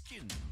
question.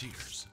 Tears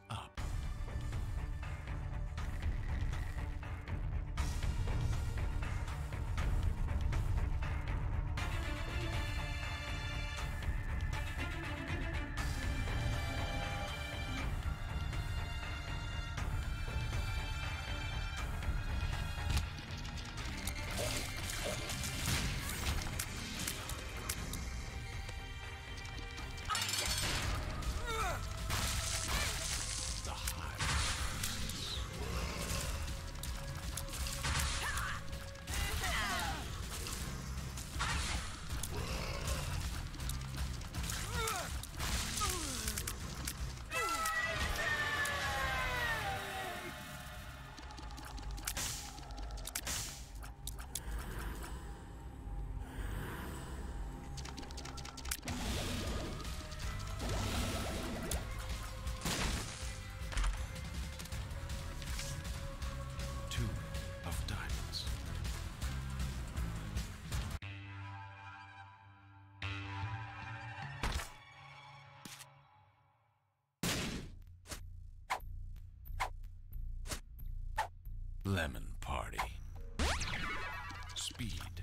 Lemon party. Speed.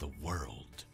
the world.